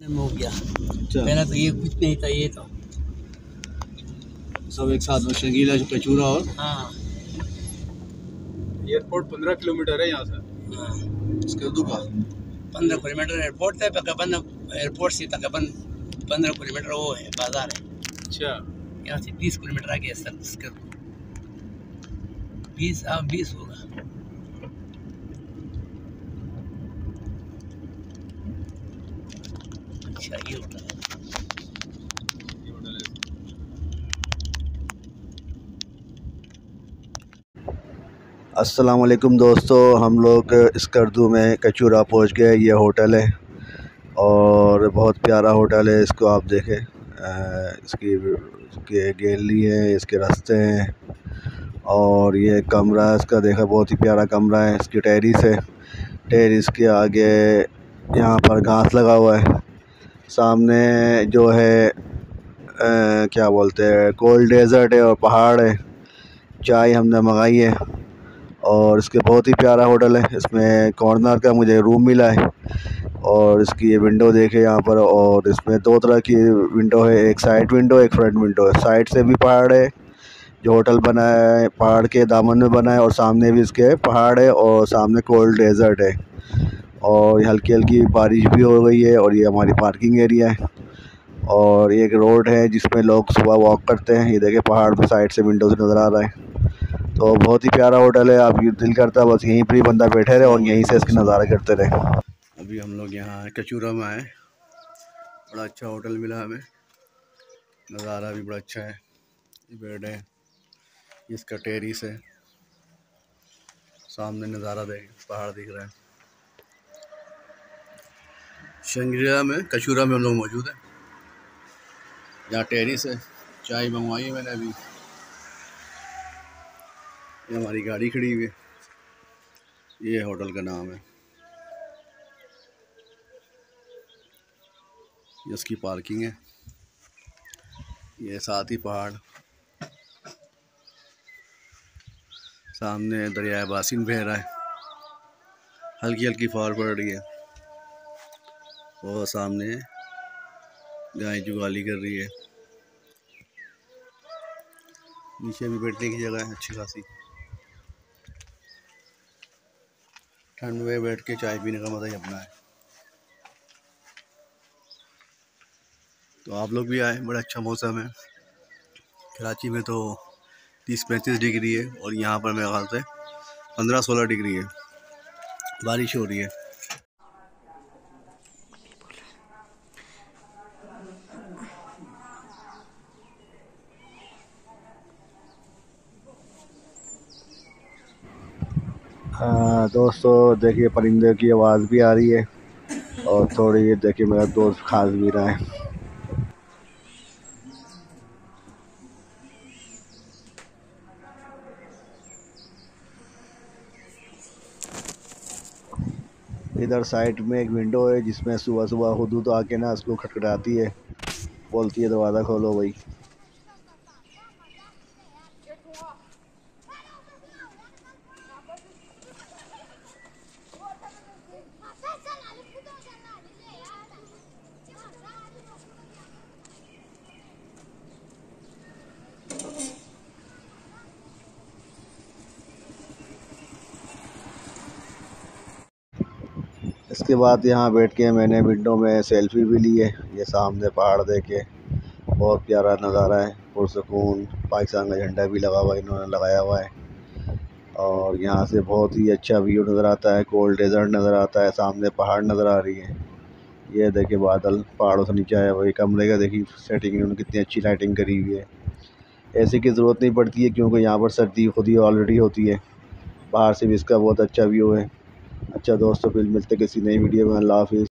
हो गया पहले तो ये कुछ नहीं था ये तो सब एक साथ शंगीला कचूरा और हाँ। एयरपोर्ट पंद्रह किलोमीटर है यहाँ से। हाँ। इसके दुका पंद्रह किलोमीटर एयरपोर्ट है तकरीबन एयरपोर्ट से तकरीबन पंद्रह किलोमीटर वो है बाज़ार है। अच्छा। यहाँ से बीस किलोमीटर आगे है सर उसके बीस हाँ बीस होगा। अच्छा ये होता है दोस्तों, हम लोग स्कर्दू में कचूरा पहुँच गए, ये होटल है। और बहुत प्यारा होटल है, इसको आप देखें। इसकी, इसके गैलरी है, इसके रास्ते हैं। और ये कमरा इसका देखा, बहुत ही प्यारा कमरा है, इसकी टेरिस है। टेरिस के आगे यहाँ पर घास लगा हुआ है। सामने जो है क्या बोलते हैं, कोल्ड डेजर्ट है और पहाड़ है। चाय हमने मंगाई है और इसके बहुत ही प्यारा होटल है। इसमें कॉर्नर का मुझे रूम मिला है और इसकी ये विंडो देखे यहाँ पर और इसमें दो तरह की विंडो है, एक साइड विंडो एक फ्रंट विंडो है। साइड से भी पहाड़ है, जो होटल बना है, पहाड़ के दामन में बना है और सामने भी इसके पहाड़ है और सामने कोल्ड डेजर्ट है। और हल्की हल्की बारिश भी हो गई है और ये हमारी पार्किंग एरिया है। और ये एक रोड है जिसमें लोग सुबह वॉक करते हैं। ये देखे, पहाड़ साइड से विंडो से नज़र आ रहा है। तो बहुत ही प्यारा होटल है। आप दिल करता है, बस यहीं पर ही बंदा बैठे रहे और यहीं से इसके नज़ारा करते रहे। अभी हम लोग यहाँ कचूरा में आए। बड़ा अच्छा होटल मिला हमें। नज़ारा भी बड़ा अच्छा है। बेड है। इसका टेरिस है सामने नज़ारा देख, पहाड़ दिख रहा है। शंग्रिया में कचूरा में हम लोग मौजूद हैं। यहाँ टेरिस है, चाय मंगवाई है मैंने अभी। ये हमारी गाड़ी खड़ी हुई है। ये होटल का नाम है। ये उसकी पार्किंग है। ये साथ ही पहाड़। सामने दरिया बासिन बह रहा है। हल्की हल्की फौर पड़ रही है। और सामने गाय जुगाली कर रही है। नीचे भी बैठने की जगह है, अच्छी खासी। ठंड में बैठ के चाय पीने का मज़ा ही अपना है। तो आप लोग भी आए, बड़ा अच्छा मौसम है। कराची में तो तीस पैंतीस डिग्री है और यहाँ पर मेरे ख्याल से पंद्रह सोलह डिग्री है। बारिश हो रही है। दोस्तों, देखिए परिंदे की आवाज़ भी आ रही है और थोड़ी ये देखिए, मेरा दोस्त खास भी रहा है। इधर साइड में एक विंडो है जिसमें सुबह सुबह हुदूद आके ना उसको खटखटाती है। बोलती है, दरवाज़ा खोलो भाई। इसके बाद यहाँ बैठ के मैंने विंडो में सेल्फी भी ली है, ये सामने पहाड़ देखे। बहुत प्यारा नज़ारा है, पुरसकून, पाकिस्तान का झंडा भी लगा हुआ है, इन्होंने लगाया हुआ है। और यहाँ से बहुत ही अच्छा व्यू नज़र आता है, कोल्ड डेजर्ट नज़र आता है, सामने पहाड़ नज़र आ रही है। ये देखिए बादल, पहाड़ों से नीचे आया वही कमरे का देखिए सेटिंग इन्होंने कितनी अच्छी लाइटिंग करी हुई है। ऐसी की ज़रूरत नहीं पड़ती है, क्योंकि यहाँ पर सर्दी खुद ही ऑलरेडी होती है। बाहर से भी इसका बहुत अच्छा व्यू है। अच्छा दोस्तों फिर मिलते किसी नई वीडियो में। अल्लाह हाफिज़।